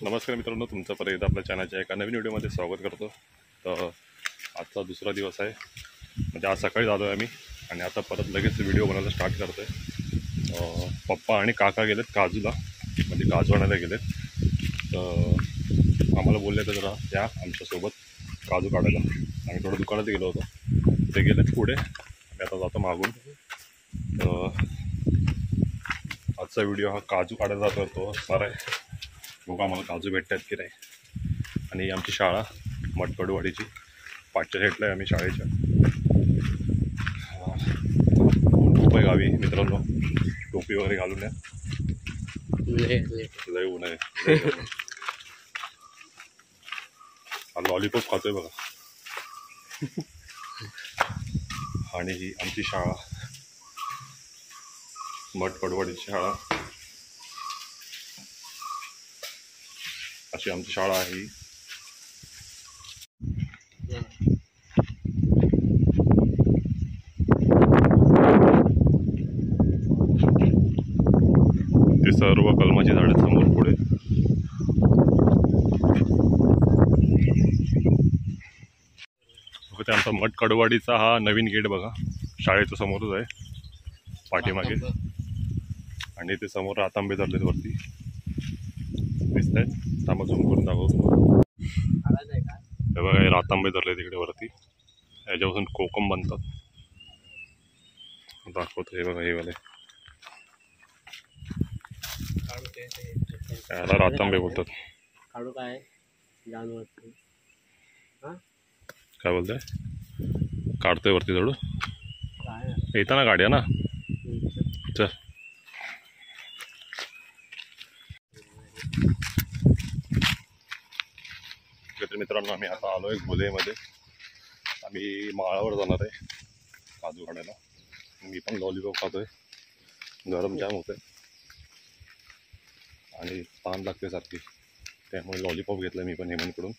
नमस्कार मित्रांनो तुमचं परत एकदा आपल्या चॅनलच्या एका नवीन व्हिडिओमध्ये स्वागत करतो. तर आजचा दुसरा दिवस आहे. म्हणजे आज सकाळी आलो आहे आम्ही आणि आता परत लगेच व्हिडिओ बनवायला स्टार्ट करतो आहे पप्पा आणि काका गेलेत काजूला म्हणजे काजू आणायला गेलेत. तर आम्हाला बोलले तर जरा या आमच्यासोबत काजू काढायला. आम्ही थोडं दुकानात गेलो होतो. ते गेलेत पुढे. आणि आता जातो मागून. तर आजचा व्हिडिओ हा काजू काढायला जातो असणार आहे बघू आम्हाला काजू भेटतात की नाही? आणि ही आमची शाळा मटकडवाडीची पाचच्या साईडला आहे आम्ही शाळेच्या. खूप आहे गावी मित्रांनो. टोपी वगैरे घालून या. लय ऊन आहे. लॉलीपॉप खातोय बघा. आणि ही आमची शाळा. मठ पडवडीची शाळा. अशी आमची शाळा आहे. ते सर्व कलमाची झाडे आहेत समोर पुढे. बघा, ते आमचा मठ कडवाडीचा हा नवीन गेट बघा. शाळेच्या समोरच आहे. पाठीमागे. आणि ते समोर रातांबे धरलेत वरती. दिसत आहेत थांबा झूम करून दाखवतो. हे बघा हे रातांबे धरले तिकडे वरती. याच्यापासून कोकम बनतात. दाखवतो हे बघा हे वाले. याला रातांबे बोलतात. काय? काय बोलताय? काढतोय वरती थोडं काय? येतं ना गाड्या ना? चल. मित्रांनो आम्ही आता आलो आहे घोलेमध्ये आम्ही माळावर जाणार आहे काजू काढायला मी पण लॉलीपॉप खातोय. गरम जाम होतंय. आणि पान लागते सारखी. त्यामुळे लॉलीपॉप घेतलं मी पण हेमंतकडून.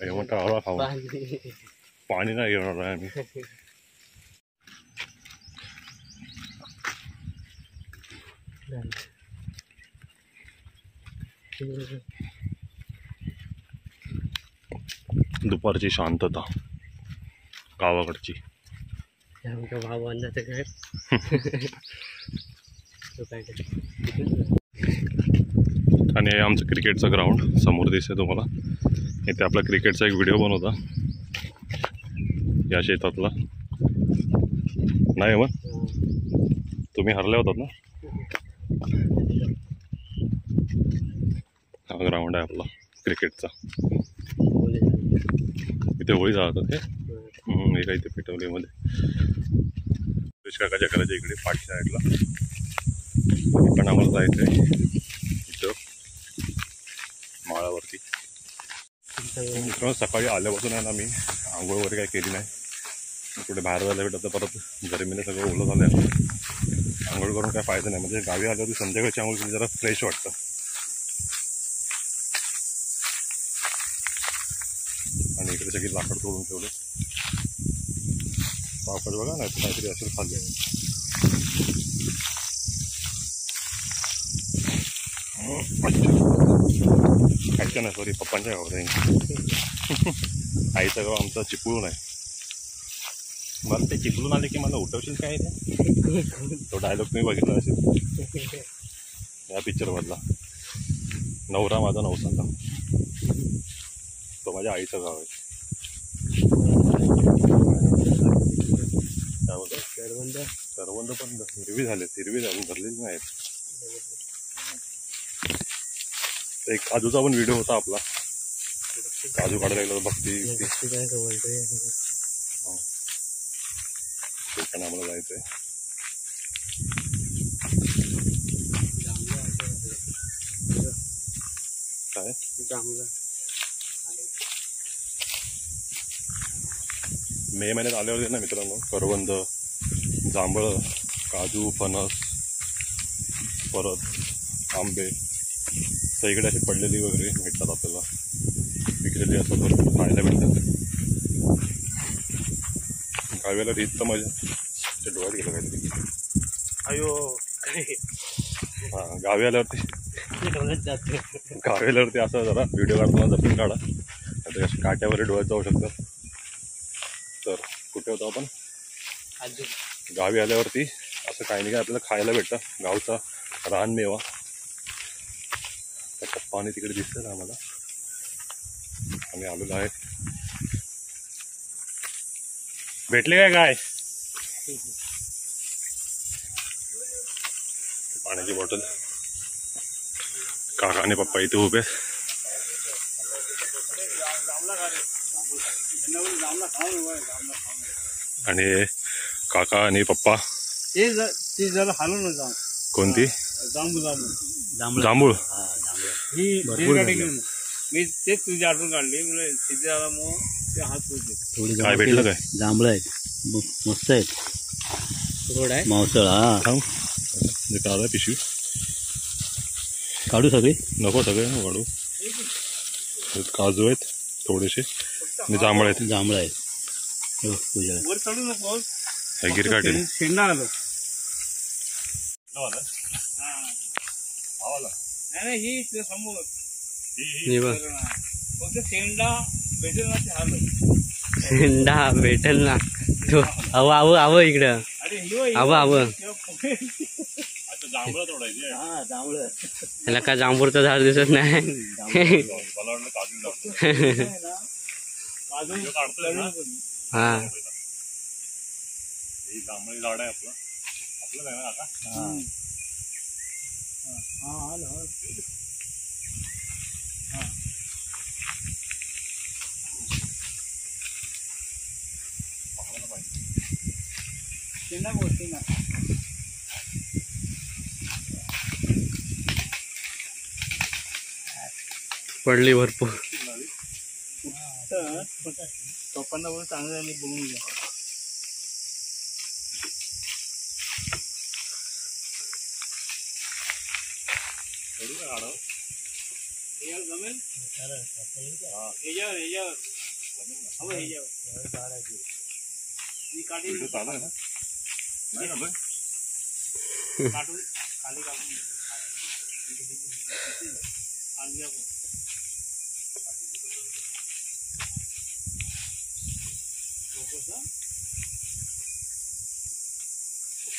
हेमंत हळूहळू खाऊ पाणी नाही घेणार आहे आम्ही. दुपारची शांतता. गावाकडची. आमच्या काय? आणि हे आमचं क्रिकेटचं ग्राउंड समोर दिसतंय तुम्हाला. इथे आपला क्रिकेटचा एक व्हिडिओ बनवता या शेतातला. नाही मग तुम्ही हरले होतात ना? हा ग्राउंड आहे आपला क्रिकेटचा. इथे होळी जातात होते एका हे काय इथे पेटवलीमध्ये. काकाच्या घराच्या इकडे पाठच्या साईडला पण आम्हाला जायचं आहे इथं माळावरती. मित्रांनो सकाळी आल्यापासून आहे ना मी आंघोळ वगैरे काही केली नाही. कुठे बाहेर जायला भेटत तर परत गरमीने सगळं ओलं झालं आंघोळ करून काय फायदा नाही. म्हणजे गावी आल्यावरती संध्याकाळची आंघोळ केली जरा फ्रेश वाटतं. आणि इकडे सगळी लाकड तोडून ठेवले. पावसाळ बघा नाही तर काहीतरी असेल खाल्ले अच्छा आईच्या नाही सॉरी पप्पांच्या गावात आहे. आईचं गाव आमचा चिपळूण आहे. मला ते चिपळून आले की मला उठवशील काय ते तो डायलॉग मी बघितला असेल. या पिक्चरमधला नवरा माझा नवसाचा तो माझ्या आईचं गाव आहे काय बोलतो करवंद. करवंद पण हिरवी झाले हिरवी झाली भरलेली नाहीत. एक काजूचा पण व्हिडिओ होता आपला. काजू काढायला गेलो भक्ती ते काय बोलतोय पण आम्हाला जायचंय. काय? मे महिन्यात आल्यावर ना मित्रांनो करवंद. जांभळं काजू फणस परत आंबे सगळीकडे अशी पडलेली वगैरे भेटतात आपल्याला. विकलेली असतात भरपूर खायला भेटतात. गावीला रीत तर माझ्या. डोळ्यात गेलं काहीतरी. अयो. हां गावी आल्यावरती. जाते गावेल्यावरती असं जरा व्हिडिओ काढताना जपून काढा. आता काट्यावर डोळ्यात जाऊ शकतात. तर कुठे होतो आपण? गावी आल्यावरती असं काही नाही काय आपल्याला खायला भेटतं. गावचा रानमेवा तर पप्पा आणि तिकडे दिसतं आम्हाला. आम्ही आलेलो आहे भेटले काय काय पाण्याची बॉटल. काका आणि पप्पा इथे उभे आहेत. आणि काका आणि पप्पा. ते ज- ते जरा हलवून ना जाऊ कोणती? जांभळं जांभूळ. हा जांभळं. ही. घेऊन. मी तेच तुझी आठवण काढली. म्हणजे तिथे आला मग ते हात थोडी काय भेटलं काय? जांभळं आहेत. म- मस्त आहेत. रोड आहे? मावसळ हा. थांब. जे काढा पिशवी काढू सगळे? नको सगळे काढू. त्यात काजू आहेत थोडेसे. आणि जांभळ आहेत. जांभळं आहेत. हो, पूजा वर चढू नको हे गिर काढले शेंडा आलो हो. नाही नाही ही इथे समोर. हे बघ. फक्त शेंडा भेटेल ना ते हाल शेंडा भेटेल ना तो अव अव अव इकडं आव, आव. हा त्याला काय जांभूरचं झाड दिसत नाही? हा. ही जांभळी झाड आहे आपलं आपलं आहे ना आता हा आलं आलं. शेंडा बोल शेंडा पडली भरपूर तर पप्पांना बोलून चांगलं आणि बघून घ्या याच्यावर जमेल ह्याच्यावर ह्याच्यावर हवं ह्याच्यावर ही काठी व्हिडिओ चालू आहे ना नाही काढलोय? काढून खाली काढून घे. आणली आपण. फोकस हा. फक्त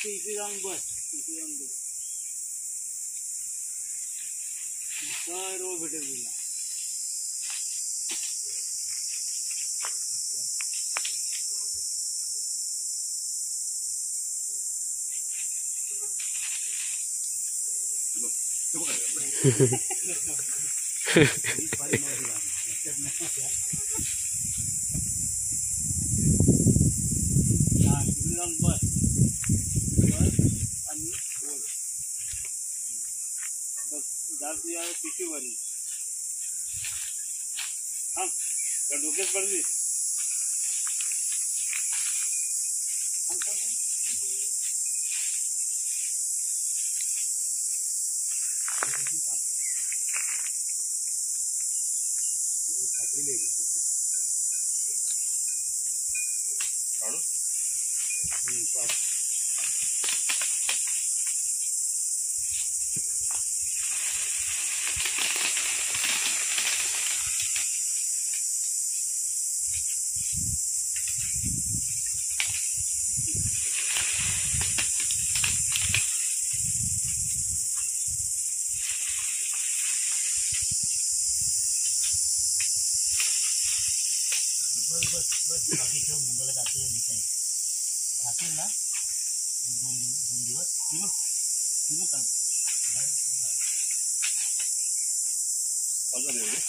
इथे जाऊन बस इथे जाऊन बस सर्व भेटेल तुला हा, तिथे जाऊन बस बस आणि बोल बस जा तुझ्या पिशवी भरली हा त्या डोक्यात पडली Lalu? empat काढू चालू झाली एवढी?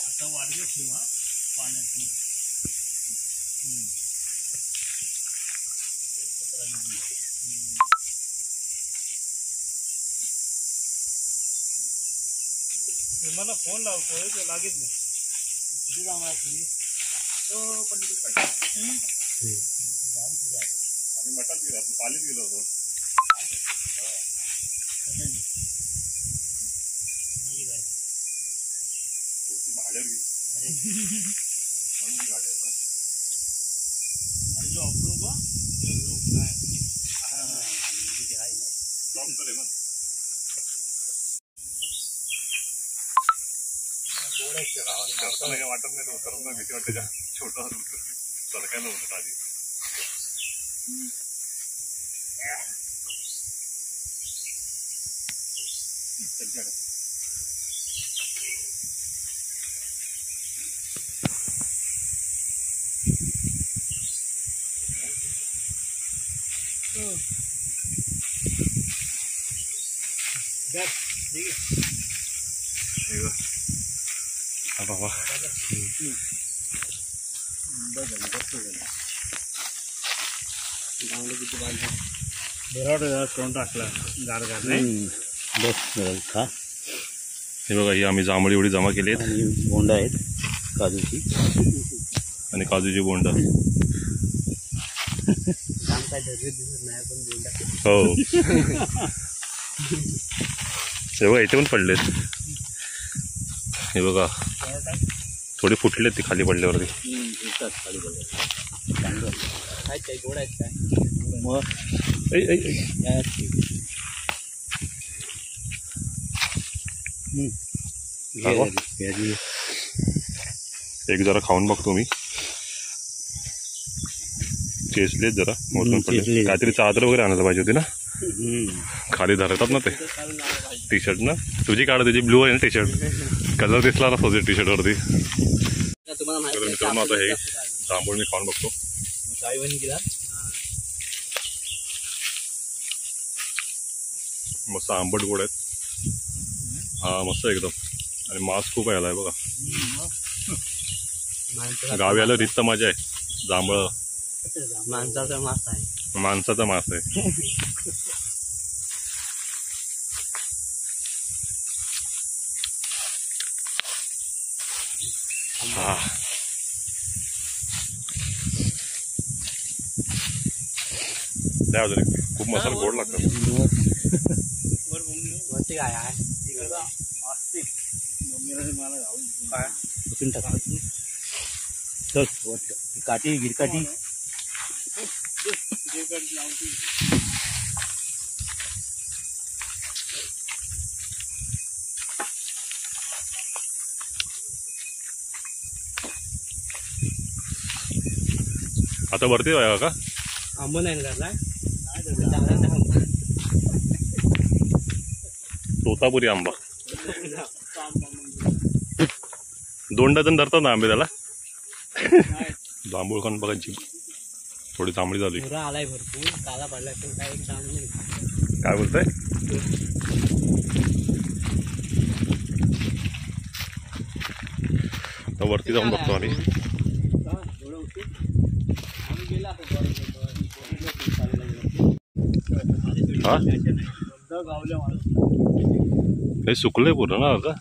आता वाढगे ठेवा पाण्यात मला फोन लावतोय तो लागेल नाही. किती जाणार तुम्ही तो पण आम्ही मठात गेलो होतो. पालीत गेलो होतो वाटत नाही उतरून भीती वाटते. छोटा सरकायला होतं आधी हा बाबा तोंड टाकला गार गार नाही हम्म. बस खा हे बघा ही आम्ही जांभळी एवढी जमा केली आहेत बोंड आहेत काजूची. आणि काजूची बोंड. काम काय धरले दिसत नाही पण बोलला हो. हे बघा इथे पण पडलेत. हे बघा. थोडी फुटलेत ती खाली पडल्यावरती खाली. काय काय गोड आहेत काय मग. एक जरा खाऊन बघतो मी चेसलेत जरा मोठून पडले. काहीतरी चादर वगैरे आणायला पाहिजे होती ना. खाली धरतात ना ते टी शर्ट ना तुझी काढ तुझी ब्लू आहे ना टी शर्ट कलर दिसला ना तुझ्या टी शर्ट वरती तर मित्रांनो आता हे? जांभूळ मी खाऊन बघतो. मस्त आंबट गोड आहेत. हा मस्त एकदम. आणि मांस खूप यायला आहे बघा गावी आलं रित्त मजा आहे. जांभळ. माणसाचा मास आहे. माणसाचा मांस आहे. हा। द्या खूप मसाला गोड लागतात काय आहे टाका काठी गिरकाठी आता वरती आहे का आंबो नाही तोतापुरी आंबा. दोन डझन धरतात ना आंबे त्याला? जांभूळ खाऊन बघा जीभ. थोडी तांबडी झाली. आलाय भरपूर. काला पडला काय बोलताय? वरती जाऊन बघतो आम्ही. हा? हे सुकलंय पूर्ण ना आता?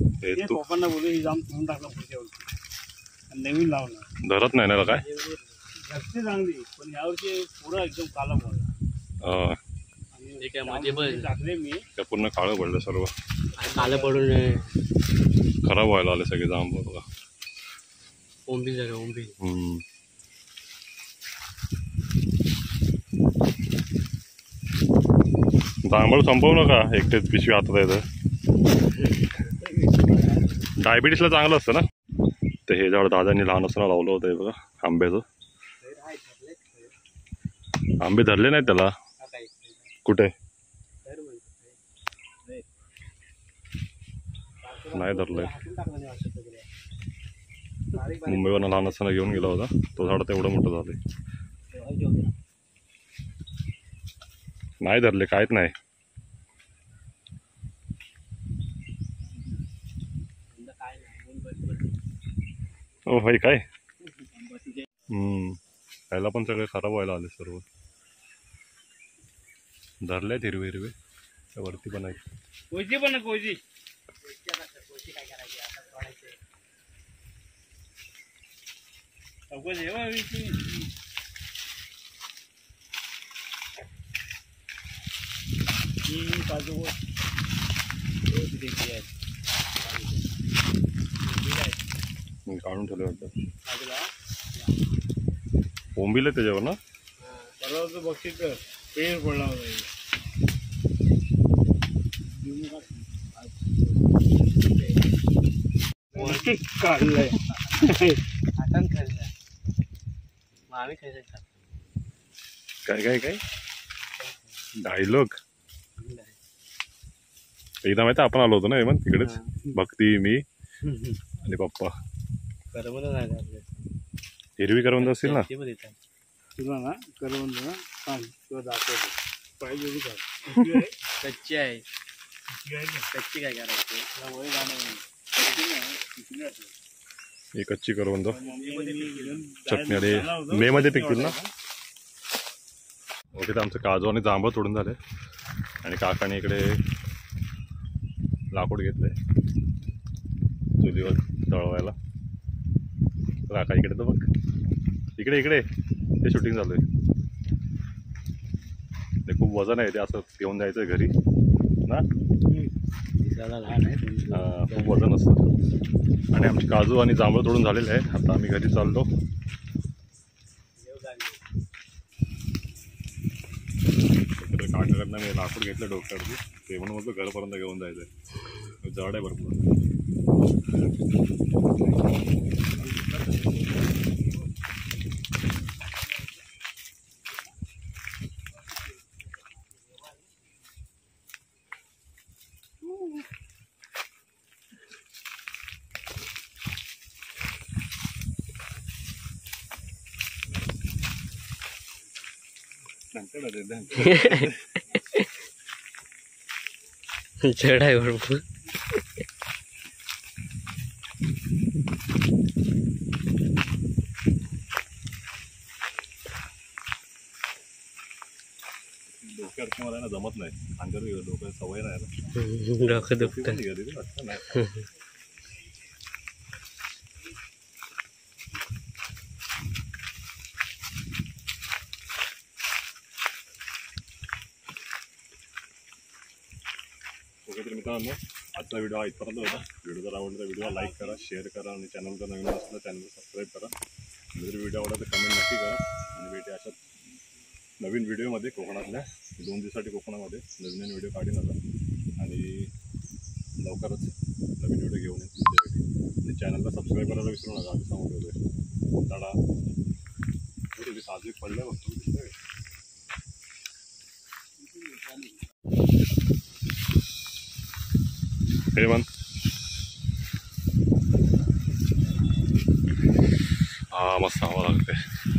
हे ते तू पप्पांना बोलू ही जाम तोंड टाकलं पुढच्या वर्षी. आणि नवीन लावलं. धरत नाही ना काय? घरची चांगली पण यावर्षी पुरा एकदम काला पडला जाम माझे पण. टाकले मी. त्या पूर्ण काळं पडलं सर्व. कालं पडून खराब व्हायला आले सगळे जांभूळ बघा. ओंबील झालं ओंबील. हम्म. जांभळ संपवू नका एकटेच पिशवी हातात येतं डायबिटीसला चांगलं असतं ना ते हे झाड दादांनी लहान असताना लावलं होतं हे बघा आंब्याचं आंबे धरले नाहीत त्याला कुठे नाही धरलंय मुंबईवरनं लहान असताना घेऊन गेला होता तो झाड तेवढं मोठं झालं नाही धरले काहीच नाही ओ भाई काय? हम्म. पण सगळे खराब व्हायला आले सर्व. धरलेत हिरवे हिरवे. त्या वरती पण आहेत. कोयची पण कोयची चौकशी आहे बा वीसची. ही काजू काढून ठेवले. बोंबील आहे त्याच्यावर ना? परवा तू बघशील तर पेर पडला होता इथे. काढलंय हातान खायचा मग आम्ही खायचं काय काय काय? डायलॉग. एकदा माहिती आपण आलो होतो ना हेमंत? तिकडेच. भक्ती मी आणि पप्पा. करमत नाही आपल्या हिरवी करवंद असतील ना? ते पण येतात. तुला ना करवंद ना सांग तुला दाखवतो पाहिजे एवढी सांग कच्ची आहे? कच्ची काय करायची? तुला वय जाणार नाही. किती नाही, किती नाही आपलं. ही कच्ची करवंद. चटणी आणि जायला होतं. मे मध्ये पिकतील ना? ओके तर आमचं काजू आणि जांभळ तोडून झाले. आणि काकाने इकडे लाकूड घेतलंय. चुलीवर तळवायला. काका इकडे? तर बघ. इकडे इकडे. ते शूटिंग चालू आहे. ते खूप वजन आहे ते असं घेऊन जायचं घरी. ना? लहान आहे खूप वजन असतं. आणि आमचे काजू आणि जांभळ तोडून झालेले आहे आता आम्ही घरी चाललो. तिकडे मी लाकूड घेतलं डोक्यावरती ते म्हणून मग घरपर्यंत घेऊन जायचं आहे भरपूर जड आहे भरपूर. डोक्यावरती मला ना जमत नाही अंगावर डोक्यात सवय नाही ना डोकं दुखतं कधी कधी वाटतं नाही ओके तर मित्रांनो आजचा व्हिडिओ ऐकपर्यंत होता. व्हिडिओ जर आवडला तर व्हिडिओ लाईक करा शेअर करा आणि चॅनल जर नवीन असलं चॅनल सबस्क्राईब करा. जर व्हिडिओ आवडला तर कमेंट नक्की करा. आणि भेटे अशा नवीन व्हिडिओमध्ये कोकणातल्या दोन दिवसासाठी कोकणामध्ये. नवीन नवीन व्हिडिओ काढीन आता. आणि लवकरच नवीन व्हिडिओ घेऊन येईल तुमच्यासाठी आणि चॅनलला सबस्क्राईब करायला विसरू नका आधी सांगू टाळा तडा साजूक पडलं बघतो दिसतोय हेमंत हा मस्त हवा लागते